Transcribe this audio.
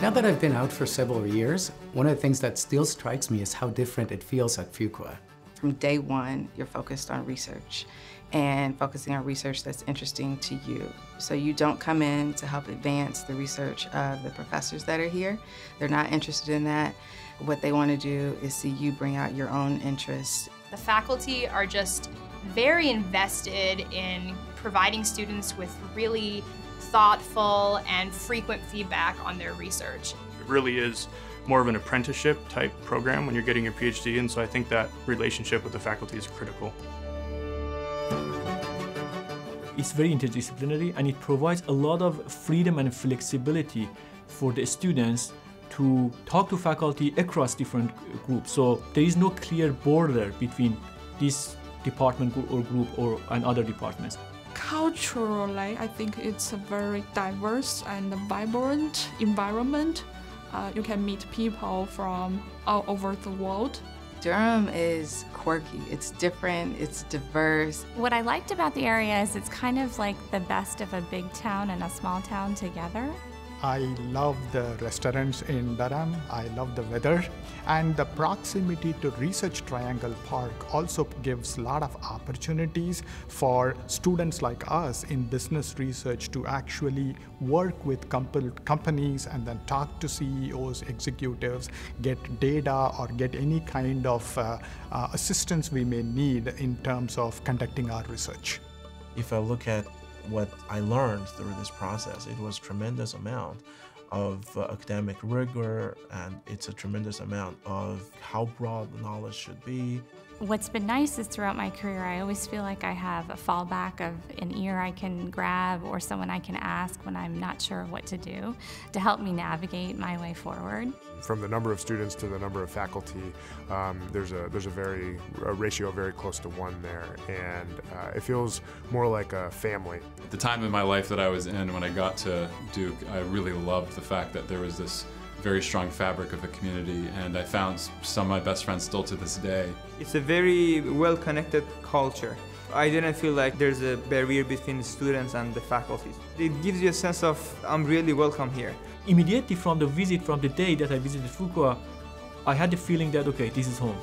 Now that I've been out for several years, one of the things that still strikes me is how different it feels at Fuqua. From day one, you're focused on research and focusing on research that's interesting to you. So you don't come in to help advance the research of the professors that are here. They're not interested in that. What they want to do is see you bring out your own interests. The faculty are just very invested in providing students with really thoughtful and frequent feedback on their research. It really is more of an apprenticeship type program when you're getting your PhD, and so I think that relationship with the faculty is critical. It's very interdisciplinary and it provides a lot of freedom and flexibility for the students to talk to faculty across different groups. So there is no clear border between this department or group or and other departments. Culturally, I think it's a very diverse and vibrant environment. Uh, you can meet people from all over the world. Durham is quirky, it's different, it's diverse. What I liked about the area is it's kind of like the best of a big town and a small town together. I love the restaurants in Durham. I love the weather. And the proximity to Research Triangle Park also gives a lot of opportunities for students like us in business research to actually work with comp- companies and then talk to CEOs, executives, get data or get any kind of uh, uh, assistance we may need in terms of conducting our research. If I look at what I learned through this process. It was tremendous amount of uh, academic rigor and it's a tremendous amount of how broad the knowledge should be. What's been nice is throughout my career, I always feel like I have a fallback of an ear I can grab or someone I can ask when I'm not sure what to do to help me navigate my way forward. From the number of students to the number of faculty, um, there's a there's a very a ratio very close to one there, and uh, it feels more like a family. At the time in my life that I was in, when I got to Duke, I really loved the fact that there was this very strong fabric of a community, and I found some of my best friends still to this day. It's a very well-connected culture. I didn't feel like there's a barrier between the students and the faculty. It gives you a sense of I'm really welcome here. Immediately from the visit, from the day that I visited Fuqua, I had the feeling that, okay, this is home.